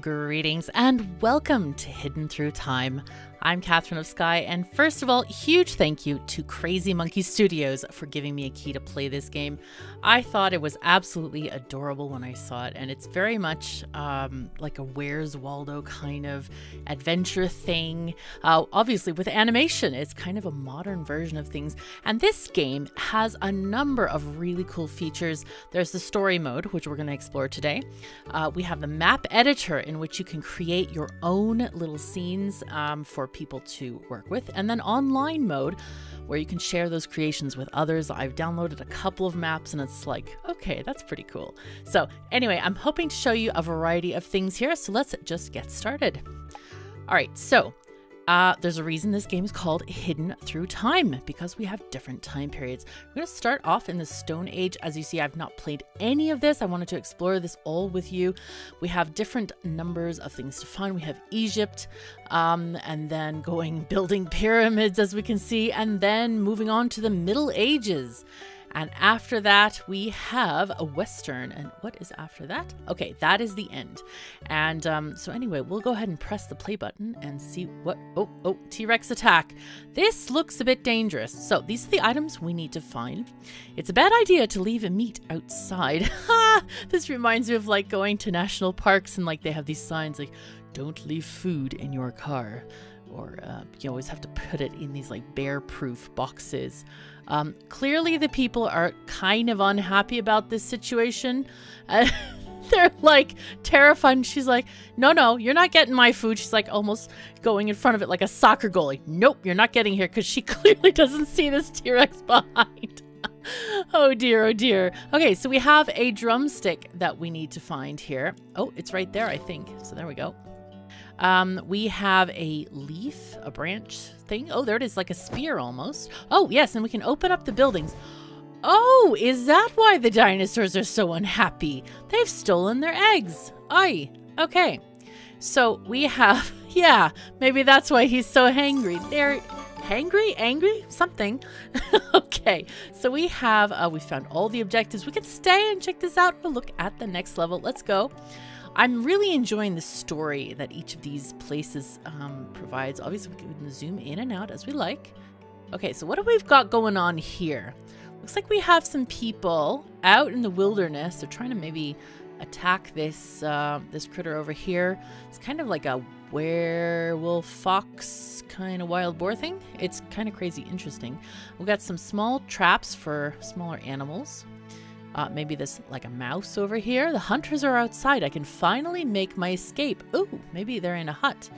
Greetings and welcome to Hidden Through Time. I'm Katherine of Sky, and first of all, huge thank you to Crazy Monkey Studios for giving me a key to play this game. I thought it was absolutely adorable when I saw it, and it's very much um, like a Where's Waldo kind of adventure thing. Uh, obviously, with animation, it's kind of a modern version of things. And this game has a number of really cool features. There's the story mode, which we're going to explore today. Uh, we have the map editor, in which you can create your own little scenes um, for people to work with, and then online mode where you can share those creations with others. I've downloaded a couple of maps and it's like, okay, that's pretty cool. So, anyway, I'm hoping to show you a variety of things here, so let's just get started. All right, so uh, there's a reason this game is called Hidden Through Time, because we have different time periods. We're going to start off in the Stone Age. As you see, I've not played any of this. I wanted to explore this all with you. We have different numbers of things to find. We have Egypt, um, and then going building pyramids, as we can see, and then moving on to the Middle Ages. And after that, we have a Western. And what is after that? Okay, that is the end. And um, so, anyway, we'll go ahead and press the play button and see what. Oh, oh, T Rex attack. This looks a bit dangerous. So, these are the items we need to find. It's a bad idea to leave a meat outside. this reminds me of like going to national parks and like they have these signs like, don't leave food in your car or uh, you always have to put it in these like bear proof boxes. Um, clearly, the people are kind of unhappy about this situation. They're like terrified. She's like, No, no, you're not getting my food. She's like almost going in front of it like a soccer goalie. Nope, you're not getting here because she clearly doesn't see this T Rex behind. oh dear, oh dear. Okay, so we have a drumstick that we need to find here. Oh, it's right there, I think. So there we go. Um, we have a leaf, a branch thing. Oh, there it is, like a spear almost. Oh, yes, and we can open up the buildings. Oh, is that why the dinosaurs are so unhappy? They've stolen their eggs. Aye, okay. So we have, yeah, maybe that's why he's so hangry. They're hangry, angry, something. okay, so we have, uh, we found all the objectives. We can stay and check this out or look at the next level. Let's go. I'm really enjoying the story that each of these places um, provides. Obviously, we can zoom in and out as we like. Okay, so what do we've got going on here? Looks like we have some people out in the wilderness. They're trying to maybe attack this uh, this critter over here. It's kind of like a werewolf fox kind of wild boar thing. It's kind of crazy interesting. We've got some small traps for smaller animals. Uh, maybe this like a mouse over here. The hunters are outside. I can finally make my escape. Ooh, maybe they're in a hut.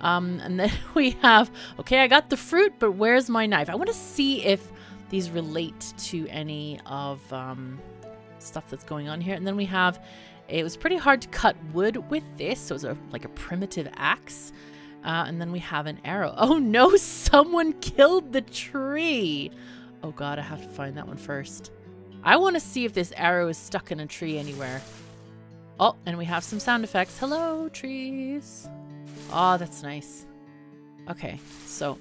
Um, and then we have, okay, I got the fruit, but where's my knife? I want to see if these relate to any of um, stuff that's going on here. And then we have, it was pretty hard to cut wood with this. So it's a, like a primitive axe. Uh, and then we have an arrow. Oh no, someone killed the tree. Oh god, I have to find that one first. I want to see if this arrow is stuck in a tree anywhere. Oh, and we have some sound effects. Hello, trees. Oh, that's nice. Okay, so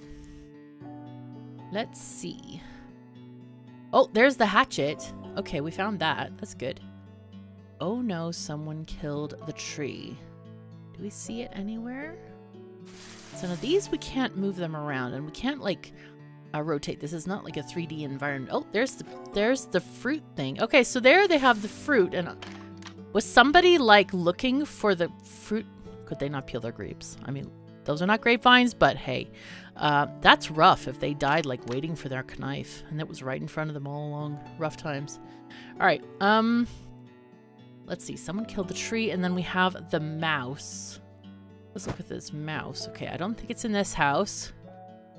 let's see. Oh, there's the hatchet. Okay, we found that. That's good. Oh no, someone killed the tree. Do we see it anywhere? So now these we can't move them around and we can't like uh, rotate. This is not like a 3D environment. Oh, there's the there's the fruit thing. Okay, so there they have the fruit. And uh, was somebody like looking for the fruit? Could they not peel their grapes? I mean, those are not grapevines, but hey, uh, that's rough if they died like waiting for their knife and that was right in front of them all along. Rough times. All right. Um, let's see. Someone killed the tree, and then we have the mouse. Let's look at this mouse. Okay, I don't think it's in this house.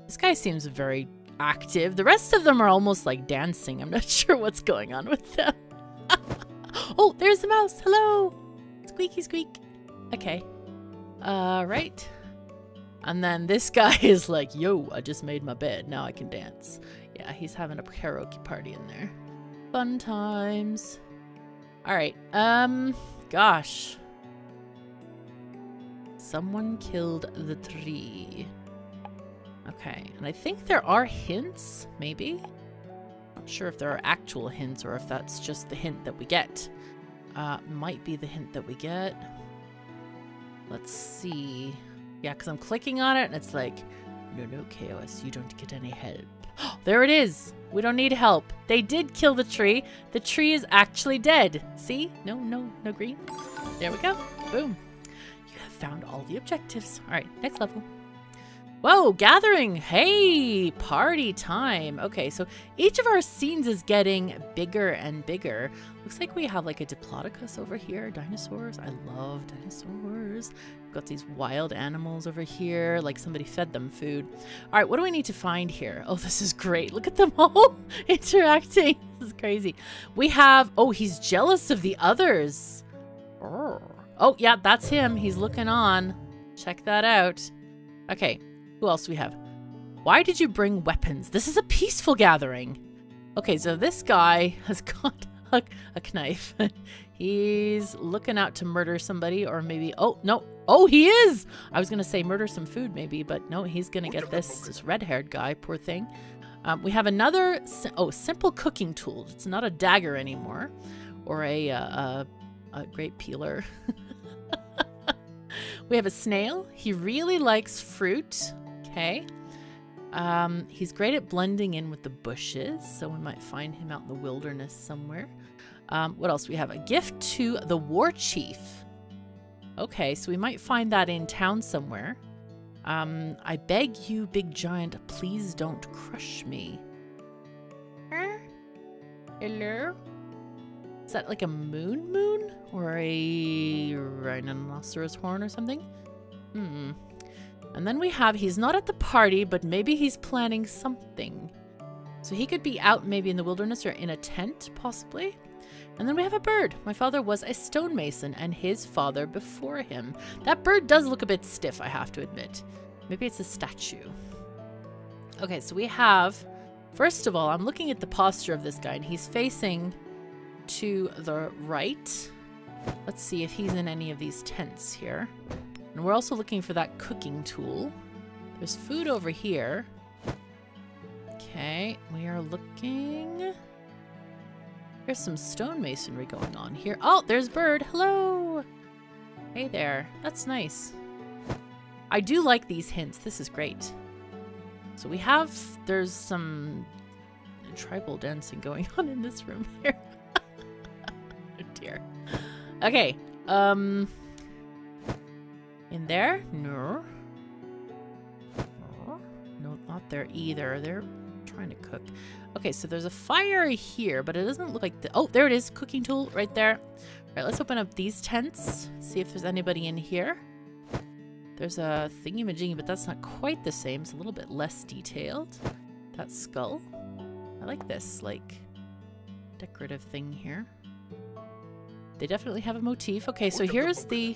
This guy seems very active. The rest of them are almost like dancing. I'm not sure what's going on with them. oh, there's the mouse. Hello. Squeaky squeak. Okay. All right. And then this guy is like, yo, I just made my bed. Now I can dance. Yeah, he's having a karaoke party in there. Fun times. All right. Um, gosh. Someone killed the tree. Okay, and I think there are hints, maybe? Not sure if there are actual hints or if that's just the hint that we get. Uh, might be the hint that we get. Let's see. Yeah, because I'm clicking on it and it's like, no, no, KOS, you don't get any help. there it is. We don't need help. They did kill the tree. The tree is actually dead. See? No, no, no green. There we go. Boom. You have found all the objectives. All right, next level. Whoa, gathering. Hey, party time. Okay, so each of our scenes is getting bigger and bigger. Looks like we have like a Diplodocus over here, dinosaurs. I love dinosaurs. We've got these wild animals over here, like somebody fed them food. All right, what do we need to find here? Oh, this is great. Look at them all interacting. This is crazy. We have, oh, he's jealous of the others. Oh, yeah, that's him. He's looking on. Check that out. Okay, who else do we have? Why did you bring weapons? This is a peaceful gathering. Okay, so this guy has got a, a knife. He's looking out to murder somebody or maybe... Oh, no. Oh, he is! I was going to say murder some food maybe, but no, he's going to get this, this red-haired guy, poor thing. Um, we have another... Oh, simple cooking tool. It's not a dagger anymore. Or a, uh, a, a great peeler. we have a snail. He really likes fruit. Okay. Um, he's great at blending in with the bushes, so we might find him out in the wilderness somewhere. Um, what else? We have a gift to the war chief. Okay, so we might find that in town somewhere. Um, I beg you, big giant, please don't crush me. Hello? Is that like a moon moon? Or a rhinoceros horn or something? Hmm. And then we have, he's not at the party, but maybe he's planning something. So he could be out maybe in the wilderness or in a tent, possibly. And then we have a bird. My father was a stonemason and his father before him. That bird does look a bit stiff, I have to admit. Maybe it's a statue. Okay, so we have, first of all, I'm looking at the posture of this guy and he's facing to the right. Let's see if he's in any of these tents here. And we're also looking for that cooking tool. There's food over here. Okay, we are looking... There's some stonemasonry going on here. Oh, there's Bird. Hello! Hey there. That's nice. I do like these hints. This is great. So we have... There's some tribal dancing going on in this room here. oh dear. Okay. Um... In there? No. No, not there either. They're trying to cook. Okay, so there's a fire here, but it doesn't look like the... Oh, there it is. Cooking tool right there. All right, let's open up these tents. See if there's anybody in here. There's a thingy-majiggy, but that's not quite the same. It's a little bit less detailed. That skull. I like this, like, decorative thing here. They definitely have a motif. Okay, so here's the...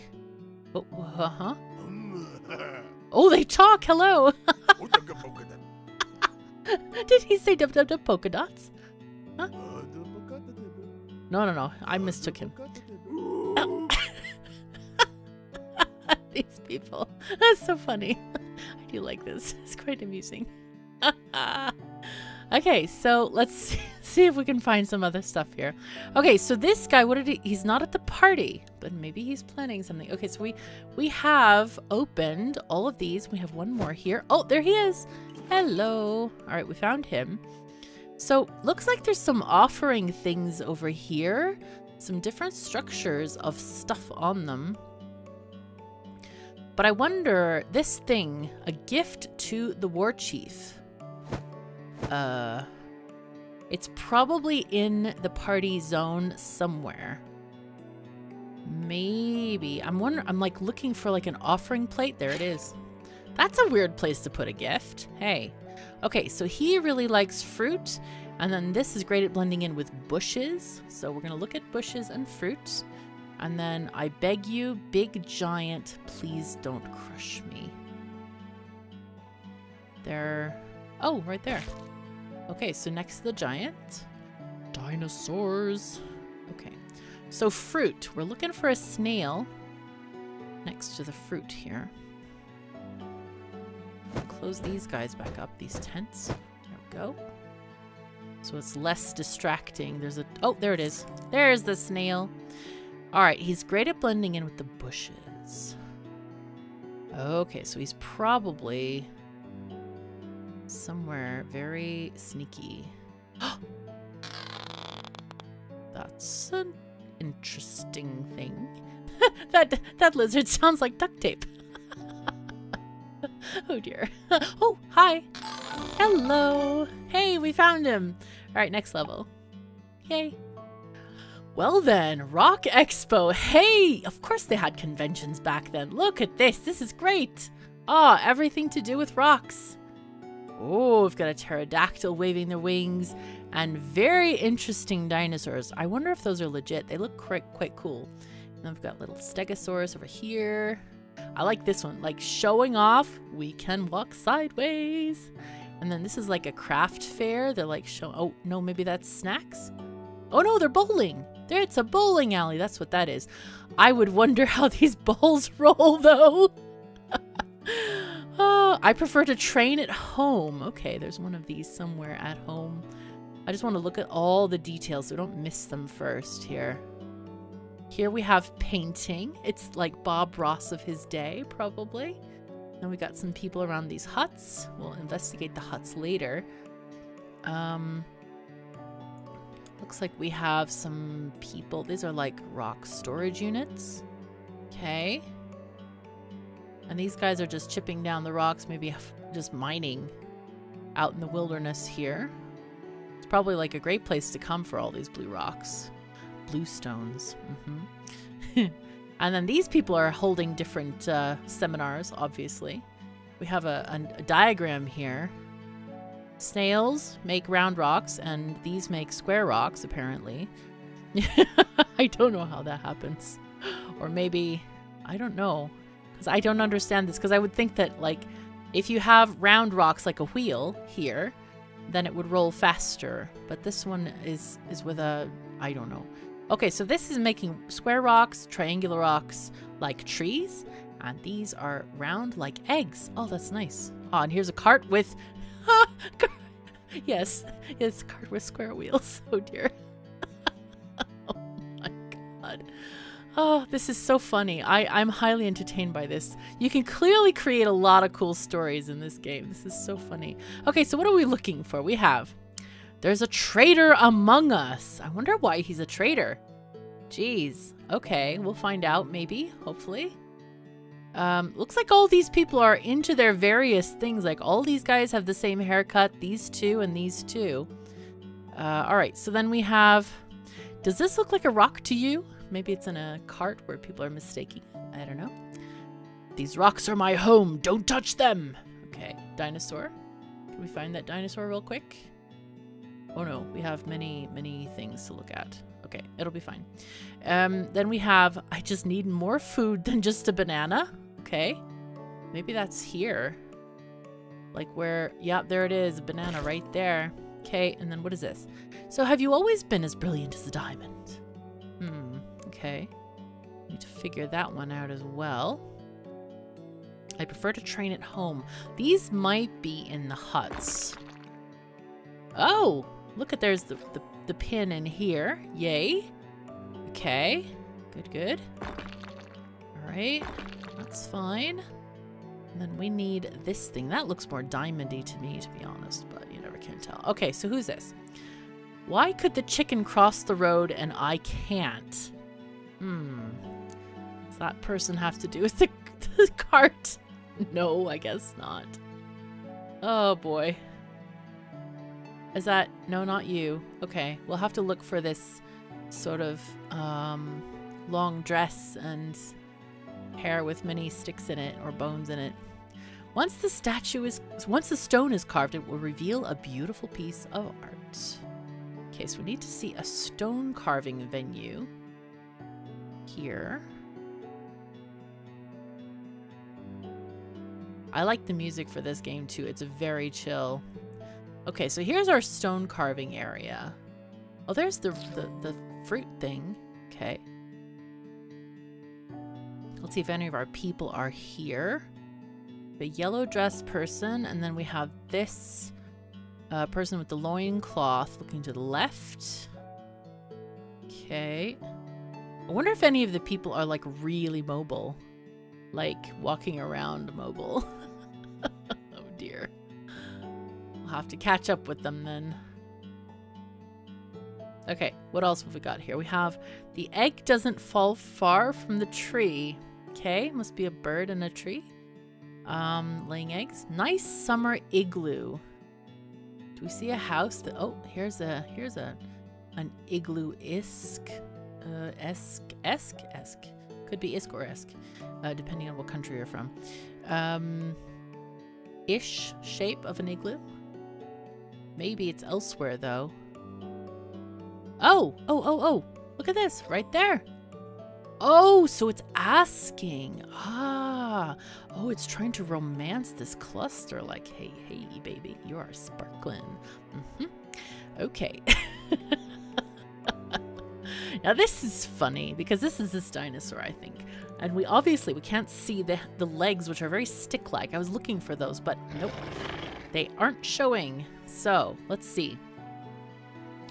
Oh, uh-huh. Oh, they talk. Hello. Did he say dub dub dub polka dots? Huh? No, no, no. I mistook him. These people. That's so funny. I do like this. It's quite amusing. Okay, so let's see if we can find some other stuff here. Okay, so this guy, what did he, he's not at the party, but maybe he's planning something. Okay, so we, we have opened all of these. We have one more here. Oh, there he is. Hello. All right, we found him. So looks like there's some offering things over here. Some different structures of stuff on them. But I wonder, this thing, a gift to the war chief. Uh, it's probably in the party zone somewhere. Maybe. I'm wondering, I'm like looking for like an offering plate. There it is. That's a weird place to put a gift. Hey. Okay, so he really likes fruit. And then this is great at blending in with bushes. So we're going to look at bushes and fruit. And then I beg you, big giant, please don't crush me. There. Oh, right there. Okay, so next to the giant. Dinosaurs. Okay. So fruit. We're looking for a snail next to the fruit here. Close these guys back up, these tents. There we go. So it's less distracting. There's a... Oh, there it is. There's the snail. All right, he's great at blending in with the bushes. Okay, so he's probably somewhere very sneaky. That's an interesting thing. that that lizard sounds like duct tape. oh dear. oh, hi. Hello. Hey, we found him. All right, next level. Yay. Well then, Rock Expo. Hey, of course they had conventions back then. Look at this. This is great. Ah, oh, everything to do with rocks. Oh, we've got a pterodactyl waving their wings and very interesting dinosaurs. I wonder if those are legit. They look quite, quite cool. And we've got little stegosaurus over here. I like this one. Like showing off, we can walk sideways. And then this is like a craft fair. They're like show. Oh no, maybe that's snacks. Oh no, they're bowling. There, it's a bowling alley. That's what that is. I would wonder how these balls roll, though. oh, I prefer to train at home. Okay, there's one of these somewhere at home. I just want to look at all the details so we don't miss them first here. Here we have painting. It's like Bob Ross of his day, probably. And we got some people around these huts. We'll investigate the huts later. Um, Looks like we have some people. These are like rock storage units. Okay. And these guys are just chipping down the rocks, maybe just mining out in the wilderness here. It's probably like a great place to come for all these blue rocks. Blue stones. Mm -hmm. and then these people are holding different uh, seminars, obviously. We have a, a, a diagram here Snails make round rocks, and these make square rocks, apparently. I don't know how that happens. Or maybe, I don't know. Because I don't understand this. Because I would think that, like, if you have round rocks like a wheel here, then it would roll faster. But this one is, is with a, I don't know. Okay, so this is making square rocks, triangular rocks like trees. And these are round like eggs. Oh, that's nice. Oh, and here's a cart with yes, it's a cart with square wheels. Oh dear. Oh, this is so funny. I, I'm highly entertained by this. You can clearly create a lot of cool stories in this game. This is so funny. Okay, so what are we looking for? We have... There's a traitor among us. I wonder why he's a traitor. Jeez. Okay, we'll find out, maybe, hopefully. Um, looks like all these people are into their various things. Like all these guys have the same haircut, these two and these two. Uh, all right, so then we have, does this look like a rock to you? Maybe it's in a cart where people are mistaking I don't know. These rocks are my home. Don't touch them. Okay, dinosaur. Can we find that dinosaur real quick? Oh no, we have many, many things to look at. Okay, it'll be fine. Um, then we have, I just need more food than just a banana. Okay. Maybe that's here. Like where, yeah, there it is, a banana right there. Okay, and then what is this? So have you always been as brilliant as a diamond? Okay. Need to figure that one out as well. I prefer to train at home. These might be in the huts. Oh, look at there's the, the, the pin in here. Yay. Okay, good, good. All right. That's fine. And then we need this thing. That looks more diamondy to me, to be honest, but you never can tell. Okay, so who's this? Why could the chicken cross the road and I can't? Hmm. Does that person have to do with the, the cart? No, I guess not. Oh boy. Is that... No, not you. Okay, we'll have to look for this sort of um, long dress and hair with many sticks in it or bones in it. Once the statue is, once the stone is carved, it will reveal a beautiful piece of art. Okay, so we need to see a stone carving venue here. I like the music for this game too. It's very chill. Okay, so here's our stone carving area. Oh, there's the, the, the fruit thing. Okay. Let's see if any of our people are here. The yellow dress person, and then we have this uh, person with the loin cloth looking to the left. Okay. I wonder if any of the people are like really mobile. like walking around mobile. oh dear. We'll have to catch up with them then. Okay, what else have we got here? We have the egg doesn't fall far from the tree. Okay, must be a bird in a tree. Um, laying eggs. Nice summer igloo. Do we see a house that oh here's a here's a an igloo isk uh esk esk esk could be isk or esk uh, depending on what country you're from um ish shape of an igloo maybe it's elsewhere though oh oh oh oh look at this right there Oh, so it's asking. Ah. Oh, it's trying to romance this cluster. Like, hey, hey, baby, you are sparkling. Mm-hmm. Okay. now this is funny because this is this dinosaur, I think. And we obviously we can't see the the legs, which are very stick-like. I was looking for those, but nope. They aren't showing. So let's see.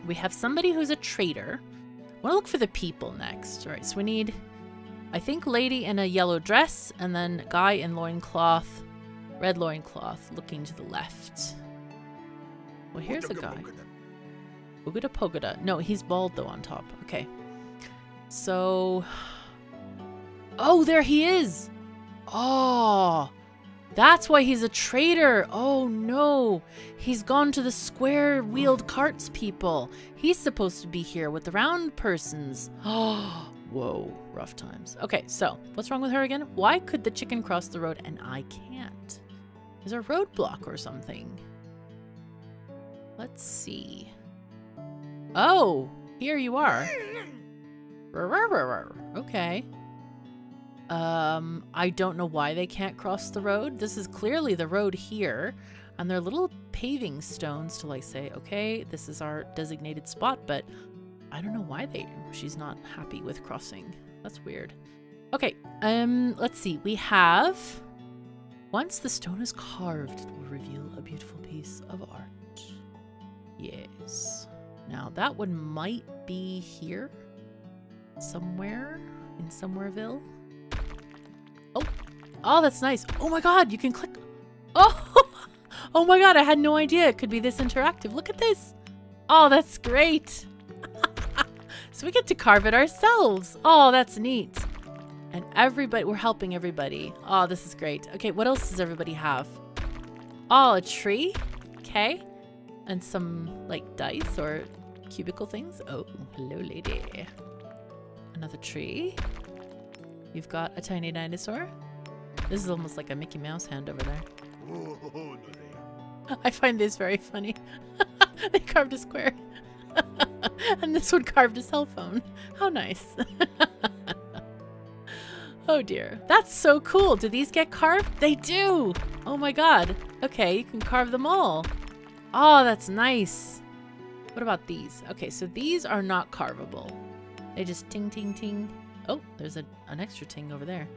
We have somebody who's a trader want to look for the people next. All right, so we need, I think, lady in a yellow dress, and then guy in loincloth, red loincloth, looking to the left. Well, here's a guy. Pogoda Pogoda. No, he's bald though on top. Okay. So, oh, there he is. Oh, that's why he's a traitor. Oh no. He's gone to the square wheeled carts people. He's supposed to be here with the round persons. Oh, whoa. Rough times. Okay, so what's wrong with her again? Why could the chicken cross the road and I can't? Is there a roadblock or something? Let's see. Oh, here you are. Okay. Um, I don't know why they can't cross the road. This is clearly the road here. And there are little paving stones to like say, okay, this is our designated spot, but I don't know why they she's not happy with crossing. That's weird. Okay, um, let's see. We have once the stone is carved, it will reveal a beautiful piece of art. Yes. Now that one might be here somewhere in Somewhereville. Oh, oh, that's nice. Oh my God, you can click. Oh, oh my God, I had no idea it could be this interactive. Look at this. Oh, that's great. so we get to carve it ourselves. Oh, that's neat. And everybody, we're helping everybody. Oh, this is great. Okay, what else does everybody have? Oh, a tree. Okay. And some like dice or cubicle things. Oh, hello, lady. Another tree. You've got a tiny dinosaur. This is almost like a Mickey Mouse hand over there. I find this very funny. they carved a square. and this one carved a cell phone. How nice. oh dear. That's so cool. Do these get carved? They do. Oh my god. Okay, you can carve them all. Oh, that's nice. What about these? Okay, so these are not carvable. They just ting ting ting Oh, there's a, an extra ting over there.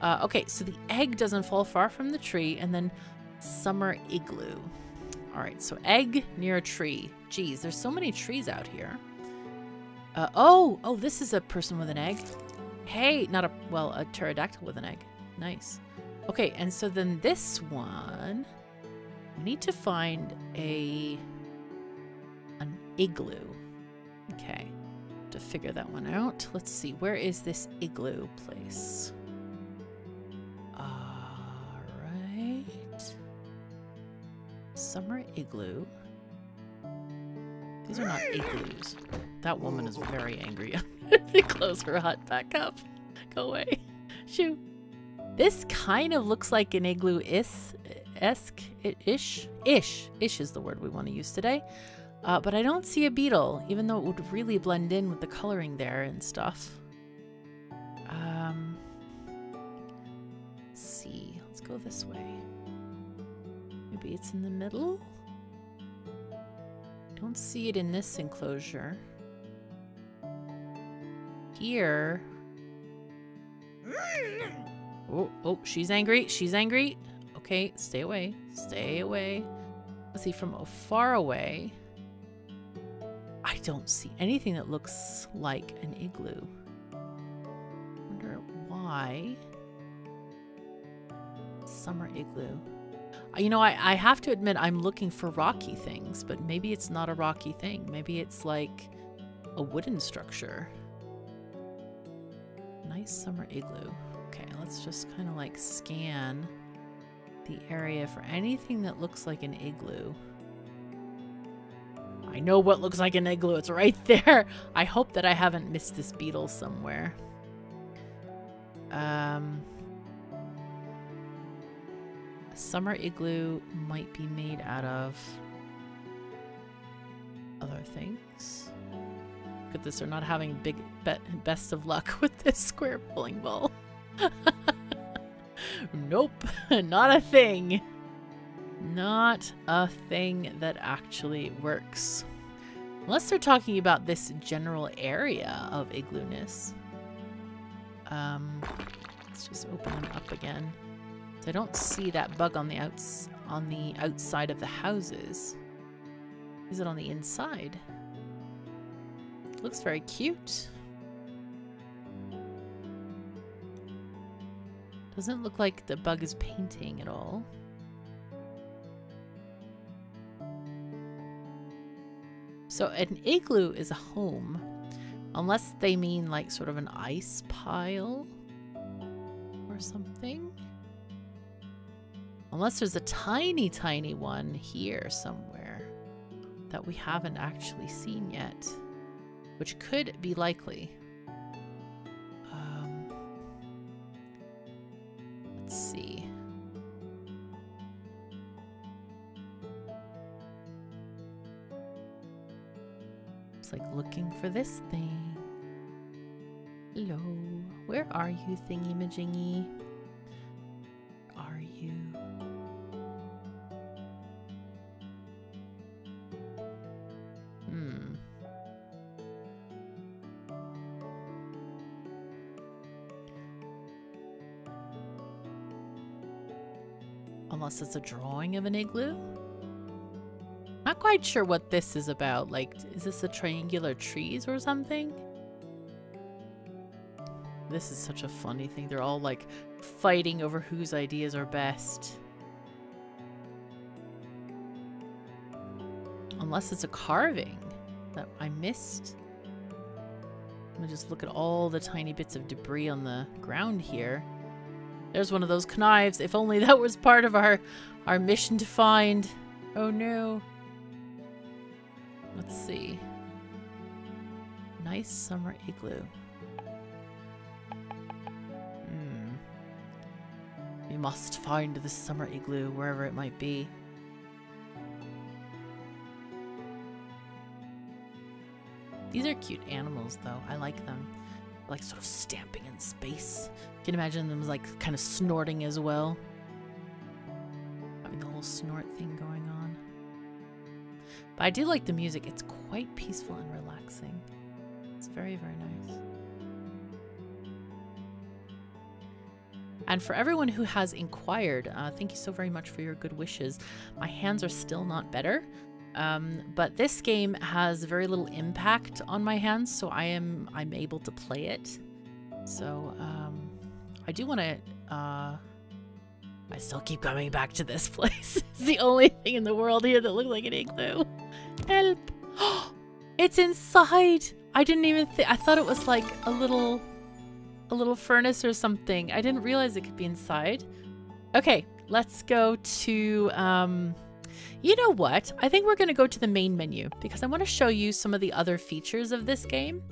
Uh, okay, so the egg doesn't fall far from the tree, and then summer igloo. All right, so egg near a tree. Geez, there's so many trees out here. Uh, oh, oh, this is a person with an egg. Hey, not a, well, a pterodactyl with an egg. Nice. Okay, and so then this one, we need to find a, an igloo. Okay to figure that one out. Let's see, where is this igloo place? Alright. Summer igloo. These are not igloos. That woman is very angry. close her hut back up. Go away. Shoo. This kind of looks like an igloo is esque ish ish ish is the word we want to use today. Uh, but I don't see a beetle, even though it would really blend in with the coloring there and stuff. Um, let's see. Let's go this way. Maybe it's in the middle? Don't see it in this enclosure. Here. Oh, oh, she's angry. She's angry. Okay, stay away. Stay away. Let's see, from far away. Don't see anything that looks like an igloo. Wonder why. summer igloo. Uh, you know, I, I have to admit I'm looking for rocky things, but maybe it's not a rocky thing. Maybe it's like a wooden structure. Nice summer igloo. Okay, let's just kind of like scan the area for anything that looks like an igloo. I know what looks like an igloo. It's right there. I hope that I haven't missed this beetle somewhere. Um, summer igloo might be made out of other things. Look at this. They're not having big be best of luck with this square bowling ball. nope, not a thing. Not a thing that actually works. Unless they're talking about this general area of iglooness. Um, let's just open them up again. So I don't see that bug on the outs on the outside of the houses. Is it on the inside? looks very cute. Doesn't look like the bug is painting at all. So an igloo is a home, unless they mean like sort of an ice pile or something. Unless there's a tiny, tiny one here somewhere that we haven't actually seen yet, which could be likely. It's like looking for this thing. Hello, where are you, thingy majingy? Are you? Hmm. Unless it's a drawing of an igloo? Quite sure what this is about. Like, is this a triangular trees or something? This is such a funny thing. They're all like fighting over whose ideas are best. Unless it's a carving that I missed. I'm just look at all the tiny bits of debris on the ground here. There's one of those knives. If only that was part of our, our mission to find. Oh no. Let's see. Nice summer igloo. Hmm. We must find the summer igloo wherever it might be. These are cute animals though. I like them. Like sort of stamping in space. You can imagine them like kind of snorting as well. Having the whole snort thing going. I do like the music. It's quite peaceful and relaxing. It's very, very nice. And for everyone who has inquired, uh, thank you so very much for your good wishes. My hands are still not better, um, but this game has very little impact on my hands, so I am I'm able to play it. So um, I do want to. Uh, I still keep coming back to this place. it's the only thing in the world here that looks like an igloo. Help! it's inside. I didn't even think. I thought it was like a little, a little furnace or something. I didn't realize it could be inside. Okay, let's go to. Um, you know what? I think we're going to go to the main menu because I want to show you some of the other features of this game.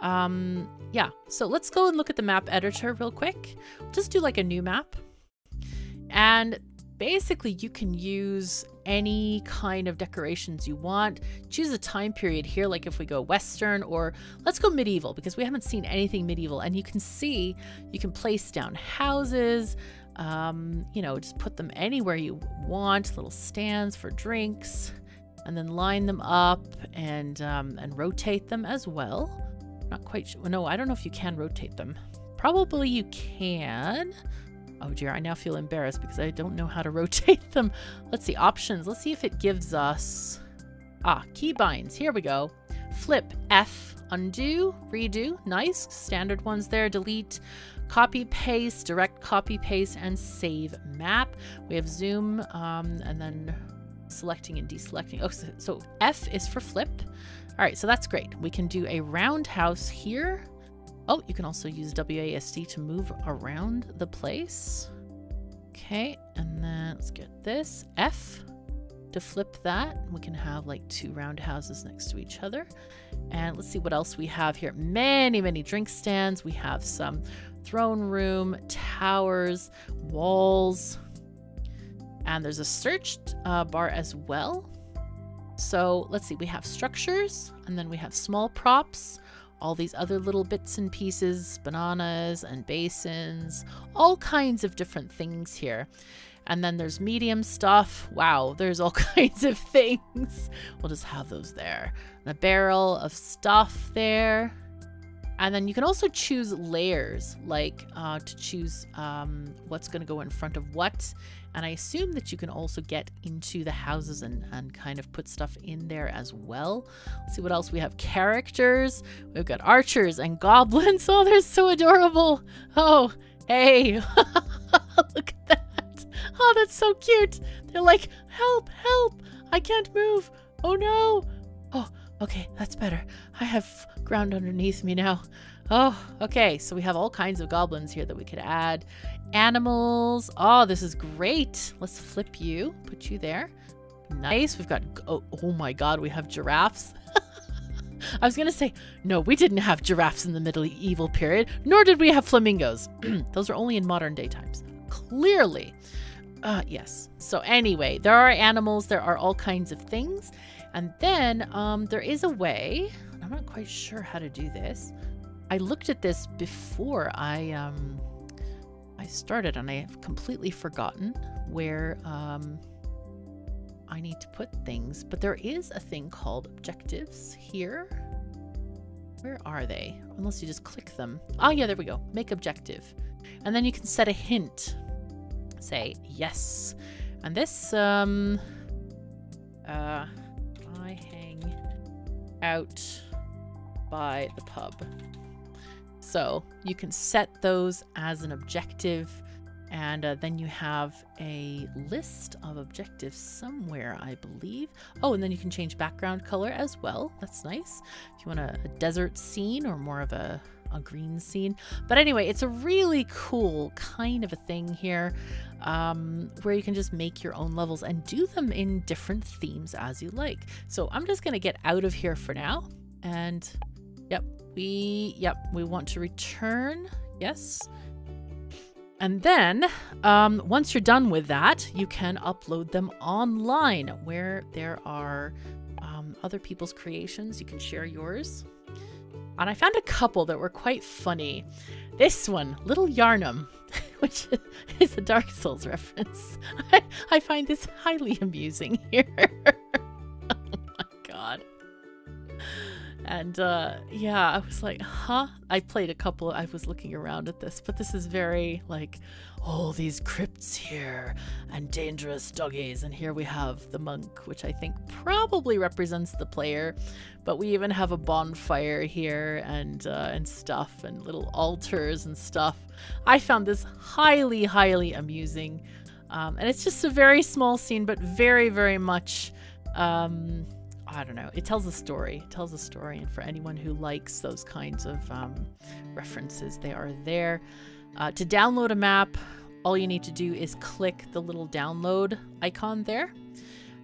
Um, yeah, so let's go and look at the map editor real quick. Just do like a new map. And basically you can use any kind of decorations you want. Choose a time period here, like if we go Western or let's go medieval because we haven't seen anything medieval. And you can see you can place down houses, um, you know, just put them anywhere you want, little stands for drinks, and then line them up and um, and rotate them as well. Not quite sure. No, I don't know if you can rotate them. Probably you can. Oh dear, I now feel embarrassed because I don't know how to rotate them. Let's see, options. Let's see if it gives us... Ah, keybinds. Here we go. Flip F, undo, redo. Nice. Standard ones there. Delete. copy paste, direct copy paste, and save map. We have zoom um, and then selecting and deselecting. Oh, so, so F is for flip. All right, so that's great. We can do a roundhouse here. Oh, you can also use WASD to move around the place. Okay, and then let's get this. F to flip that. We can have like two roundhouses next to each other. And let's see what else we have here. Many, many drink stands. We have some throne room, towers, walls, and there's a search uh, bar as well. So let's see, we have structures and then we have small props, all these other little bits and pieces, bananas and basins, all kinds of different things here. And then there's medium stuff. Wow, there's all kinds of things. We'll just have those there. And a barrel of stuff there. And then you can also choose layers, like uh, to choose um, what's going to go in front of what. And I assume that you can also get into the houses and, and kind of put stuff in there as well. Let's see what else we have. Characters. We've got archers and goblins. Oh, they're so adorable. Oh, hey. Look at that. Oh, that's so cute. They're like, help, help. I can't move. Oh, no. Oh, okay, that's better. I have ground underneath me now. Oh, okay. So we have all kinds of goblins here that we could add. Animals. Oh, this is great. Let's flip you, put you there. Nice. We've got, oh, oh my God, we have giraffes. I was going to say, no, we didn't have giraffes in the medieval period, nor did we have flamingos. Those are only in modern day times. Clearly. Uh, yes. So anyway, there are animals, there are all kinds of things. And then um, there is a way, I'm not quite sure how to do this. I looked at this before I um, I started and I have completely forgotten where um, I need to put things. But there is a thing called objectives here. Where are they? Unless you just click them. Oh yeah, there we go. Make objective. And then you can set a hint. Say yes. And this, um, uh, I hang out by the pub. So you can set those as an objective and uh, then you have a list of objectives somewhere, I believe. Oh, and then you can change background color as well. That's nice. If you want a, a desert scene or more of a, a green scene. But anyway, it's a really cool kind of a thing here um, where you can just make your own levels and do them in different themes as you like. So I'm just going to get out of here for now. And yep, we, yep, we want to return. Yes. And then, um, once you're done with that, you can upload them online where there are um, other people's creations. You can share yours. And I found a couple that were quite funny. This one, Little Yarnum, which is a Dark Souls reference. I, I find this highly amusing here. And uh, yeah, I was like, huh? I played a couple, I was looking around at this, but this is very like, all oh, these crypts here and dangerous doggies. And here we have the monk, which I think probably represents the player. But we even have a bonfire here and, uh, and stuff and little altars and stuff. I found this highly, highly amusing. Um, and it's just a very small scene, but very, very much um, I don't know. It tells a story. It tells a story, and for anyone who likes those kinds of um, references, they are there. Uh, to download a map, all you need to do is click the little download icon there.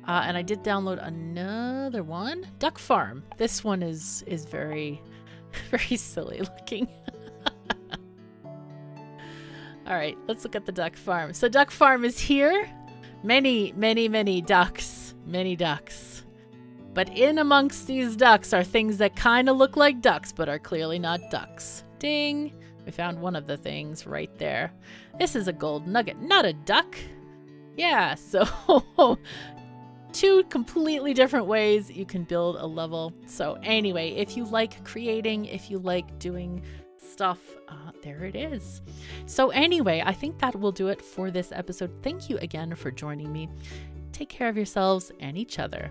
Uh, and I did download another one, Duck Farm. This one is is very, very silly looking. all right, let's look at the duck farm. So duck farm is here. Many, many, many ducks. Many ducks. But in amongst these ducks are things that kind of look like ducks, but are clearly not ducks. Ding! We found one of the things right there. This is a gold nugget, not a duck. Yeah, so two completely different ways you can build a level. So anyway, if you like creating, if you like doing stuff, uh, there it is. So anyway, I think that will do it for this episode. Thank you again for joining me. Take care of yourselves and each other